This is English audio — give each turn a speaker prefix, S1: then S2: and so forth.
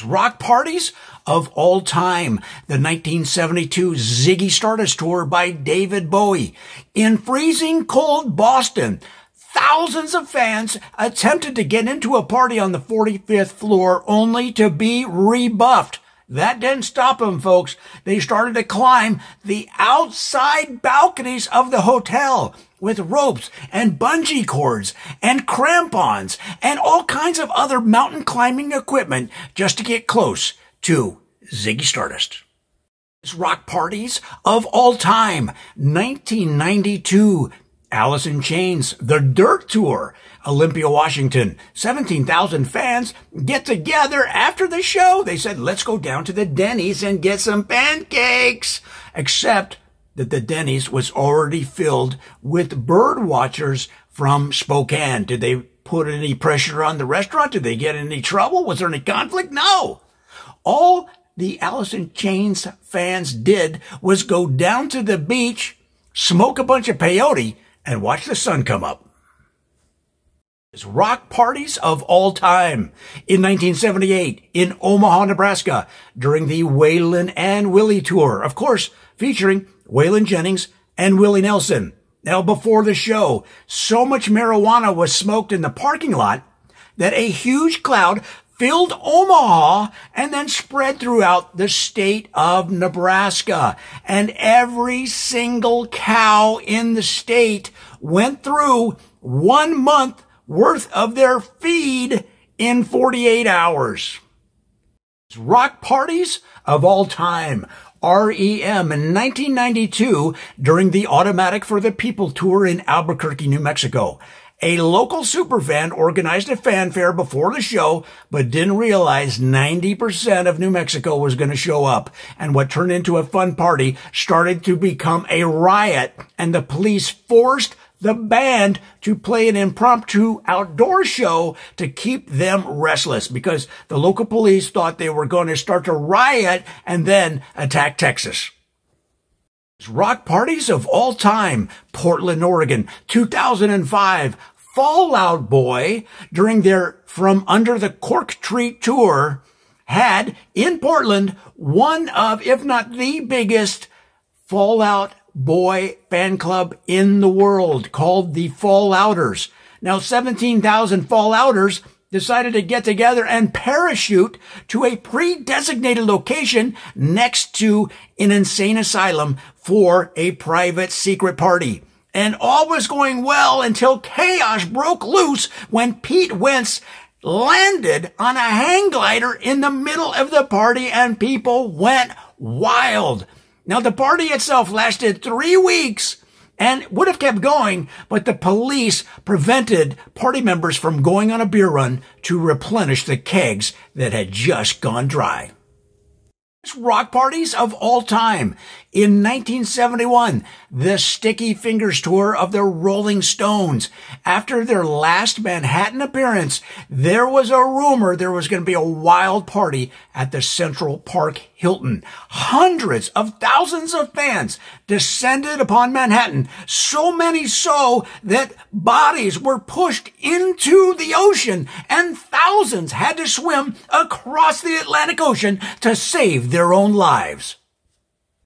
S1: rock parties of all time. The 1972 Ziggy Stardust Tour by David Bowie. In freezing cold Boston, thousands of fans attempted to get into a party on the 45th floor only to be rebuffed. That didn't stop them, folks. They started to climb the outside balconies of the hotel with ropes and bungee cords and crampons and all kinds of other mountain climbing equipment just to get close to Ziggy Stardust. Rock parties of all time. 1992 Alice in Chains, The Dirt Tour, Olympia, Washington. 17,000 fans get together after the show. They said, let's go down to the Denny's and get some pancakes. Except that the Denny's was already filled with bird watchers from Spokane. Did they put any pressure on the restaurant? Did they get any trouble? Was there any conflict? No. All the Alice in Chains fans did was go down to the beach, smoke a bunch of peyote, and watch the sun come up. Rock parties of all time. In 1978, in Omaha, Nebraska, during the Waylon and Willie tour, of course, featuring Waylon Jennings and Willie Nelson. Now, before the show, so much marijuana was smoked in the parking lot that a huge cloud filled Omaha and then spread throughout the state of Nebraska. And every single cow in the state went through one month worth of their feed in 48 hours. Rock parties of all time. REM in 1992 during the Automatic for the People tour in Albuquerque, New Mexico. A local superfan organized a fanfare before the show, but didn't realize 90% of New Mexico was going to show up. And what turned into a fun party started to become a riot, and the police forced the band to play an impromptu outdoor show to keep them restless because the local police thought they were going to start to riot and then attack Texas. Rock parties of all time, Portland, Oregon, 2005, Fall Out Boy during their From Under the Cork Tree tour had in Portland one of, if not the biggest Fall Out Boy fan club in the world called the Fallouters. Now 17,000 Fallouters decided to get together and parachute to a pre-designated location next to an insane asylum for a private secret party. And all was going well until chaos broke loose when Pete Wentz landed on a hang glider in the middle of the party and people went wild. Now the party itself lasted three weeks and would have kept going, but the police prevented party members from going on a beer run to replenish the kegs that had just gone dry. Rock parties of all time. In 1971, the Sticky Fingers tour of the Rolling Stones. After their last Manhattan appearance, there was a rumor there was going to be a wild party at the Central Park Hilton. Hundreds of thousands of fans descended upon Manhattan, so many so that bodies were pushed into the ocean and thousands had to swim across the Atlantic Ocean to save their own lives.